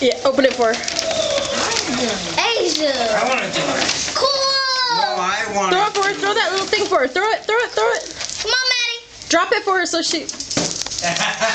Yeah, open it for her. Asia. I want to do it. Cool. No, I want Throw it for her. Throw that little thing for her. Throw it. Throw it. Throw it. Come on, Madie. Drop it for her so she.